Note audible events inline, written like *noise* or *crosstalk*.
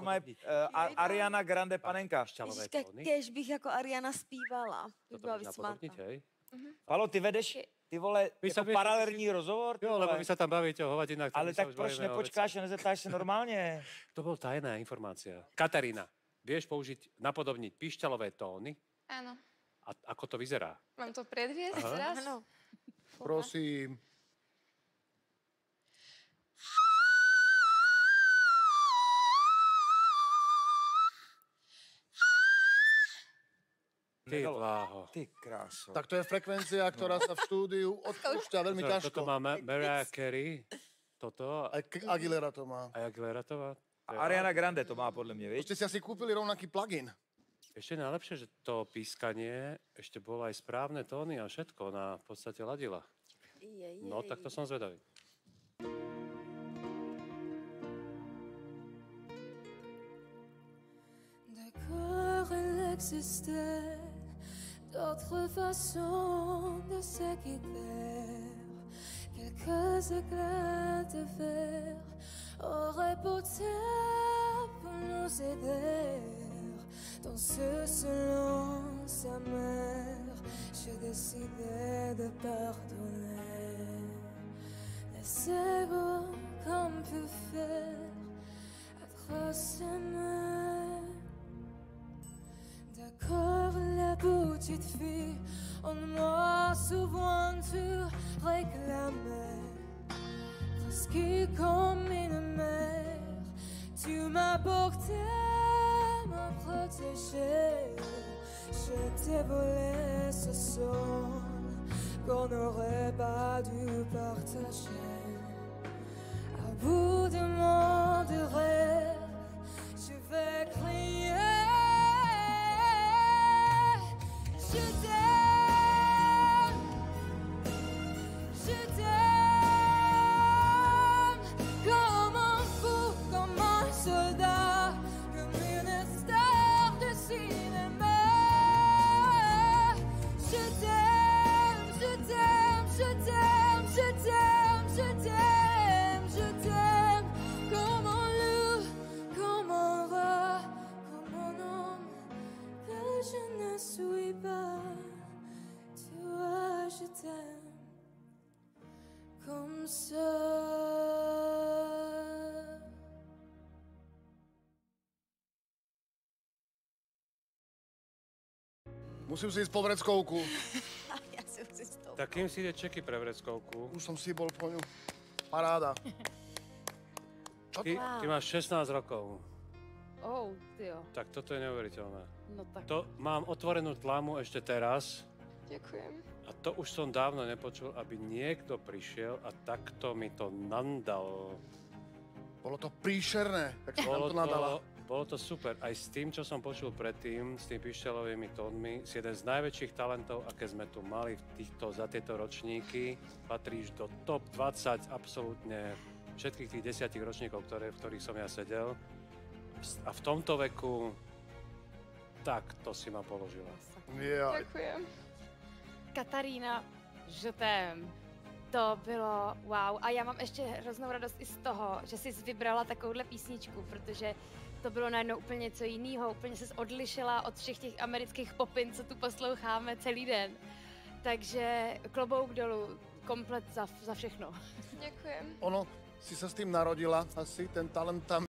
má uh, Ariana Grande panenka. Tóny. kež bych jako Ariana zpívala. Bych Toto byla vieš vysmátá. napodobniť, hej? Palo, ty vedeš, ty vole, sa jako paralelní rozhovor? Jo, lebo vy sa tam bavíte o hovadinách. Ale my sa tak proč nepočkáš a nezeptáš se normálně? *laughs* To bol tajná informácia. Katarína, vieš použiť, napodobniť pišťalové tóny? Áno. A ako to vyzerá? Mám to predviesť teraz? Ano. Prosím. Ty bláho. Ty kráso. Tak to je frekvencia, ktorá sa v štúdiu *laughs* odpúšťa veľmi ťažko. toto má Ma- Mariah Carey, toto K- Aguilera to má. a Aguilera to má. A Ariana Grande to má podle mě, víš? Ste si asi kúpili rovnaký plugin. Ešte najlepšie, že to pískanie ešte bolo aj správne tóny a všetko na v podstate ladila. No, tak to som zvedavý. Existait d'autres façons de se quitter. Quelques éclats de verre auraient pour nous aider. Dans ce silence amer, j'ai décidé de pardonner. Égaux qu'on peut faire être petite fille, on m'a souvent dû réclamer. Presque comme une mère, tu m'as porté, m'as protégé. Je t'ai volé ce son qu'on n'aurait pas dû partager. À bout de mon de rêve, t'aime comme ça. Musím si ísť po vreckovku. *laughs* Já si chci s tou. Tak kým si ide čeky pre vreckovku? Už som si bol po ňu. Paráda. *laughs* Čo Ty, to? ty máš 16 rokov. Oh, ty jo. Tak toto je neuveriteľné. No tak. To mám otvorenú tlamu ešte teraz Ďakujem. A to už som dávno nepočul, aby niekto prišiel a takto mi to nandal. Bolo to príšerné, tak nám Bolo to nadala. bolo to super. Aj s tým, čo som počul predtým, s tými pišťalovými tónmi, si jeden z najväčších talentov, aké sme tu mali v týchto, za tieto ročníky. Patríš do top 20 absolútne všetkých tých desiatich ročníkov, ktoré, v ktorých som ja sedel. A v tomto veku, tak to si ma položila. Jaj. Ďakujem. Katarína, žetém. To bylo wow. A já mám ještě hroznou radost i z toho, že jsi vybrala takovouhle písničku, protože to bylo najednou úplně něco jiného. Úplně se odlišila od všech těch amerických popin, co tu posloucháme celý den. Takže klobouk dolů, komplet za, za všechno. Ďakujem. Ono, si sa s tým narodila asi, ten talent tam